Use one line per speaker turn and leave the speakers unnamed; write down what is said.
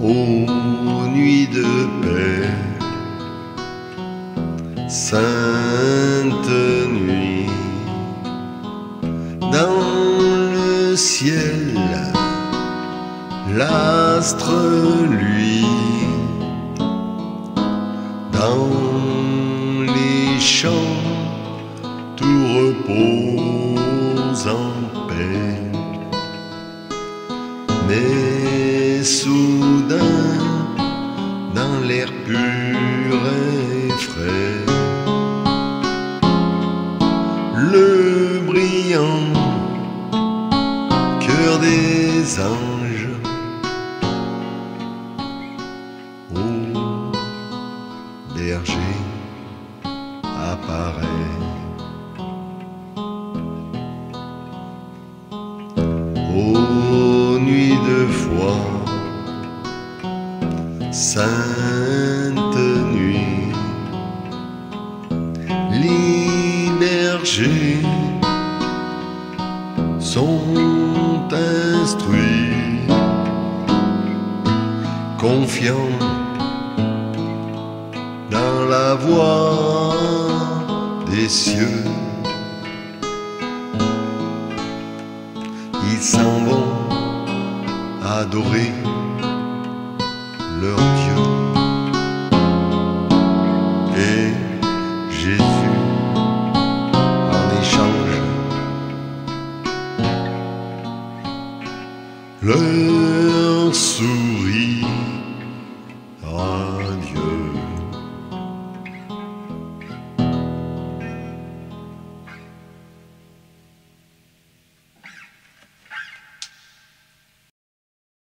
aux nuits de paix, sainte nuit, dans le ciel, l'astre lui, dans les champs, tout repose en paix. Pur et frais, le brillant cœur des anges au berger apparaît. Sainte nuit, bergers sont instruits, confiants dans la voix des cieux. Ils s'en vont adorer leur Dieu. Et Jésus, en échange, leur sourit à Dieu.